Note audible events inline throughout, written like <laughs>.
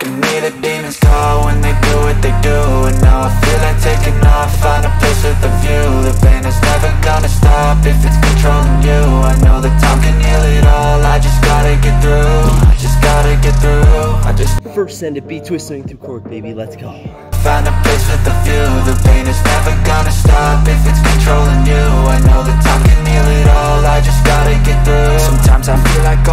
can hear the demons call when they do what they do And now I feel like taking off, find a place with a view. The pain is never gonna stop if it's controlling you. I know that time can heal it all, I just gotta get through. I just gotta get through, I just First send it, B twisting through cork, baby. Let's go. Find a place with a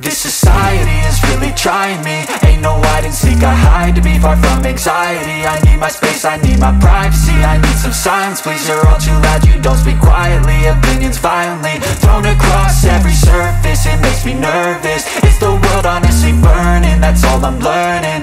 this society is really trying me. Ain't no hide and seek, I hide to be far from anxiety. I need my space, I need my privacy. I need some silence, please, you're all too loud You don't speak quietly, opinions violently Thrown across every surface, it makes me nervous. Is the world honestly burning? That's all I'm learning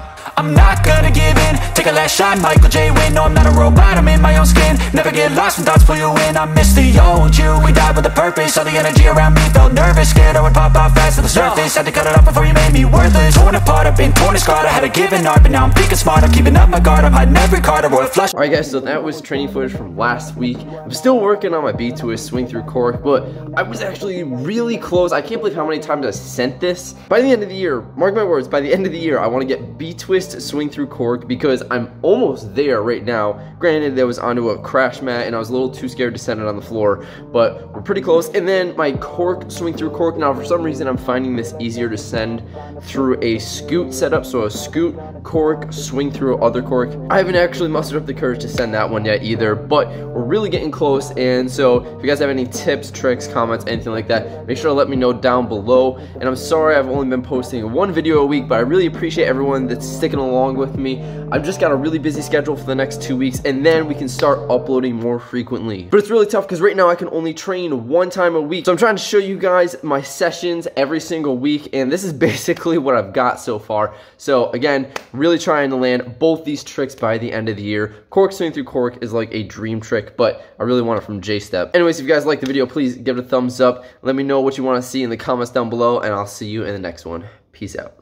I'm not gonna give in. Take a last shot, Michael J. Win No, I'm not a robot, I'm in my own skin. Never get lost when thoughts pull you in. I miss the old you. We died with a purpose. All the energy around me felt nervous. Scared I would pop out fast to the surface. Had to cut it off before you made me worthless. Torn apart, I've been torn and scarred I had a given art But now I'm thinking smart I'm keeping up my guard I'm hiding every card I royal flush Alright guys, so that was training footage from last week. I'm still working on my B twist swing through cork, but I was actually really close. I can't believe how many times I sent this. By the end of the year, mark my words, by the end of the year, I want to get B twist swing through cork because I'm almost there right now. Granted, that was onto a crash mat and I was a little too scared to send it on the floor, but we're pretty close. And then my cork swing through cork. Now, for some reason, I'm finding this easier to send through a scoot setup. So a scoot cork, swing through other cork. I haven't actually mustered up the courage to send that one yet either, but we're really getting close. And so if you guys have any tips, tricks, comments, anything like that, make sure to let me know down below. And I'm sorry I've only been posting one video a week, but I really appreciate everyone that's sticking along with me. I've just got a really busy schedule for the next two weeks, and then we can start uploading more frequently. But it's really tough because right now I can only train one time a week. So I'm trying to show you guys my sessions every single week, and this is <laughs> basically what I've got so far. So again, really trying to land both these tricks by the end of the year. Cork swing through cork is like a dream trick, but I really want it from J-Step. Anyways, if you guys like the video, please give it a thumbs up. Let me know what you want to see in the comments down below, and I'll see you in the next one. Peace out.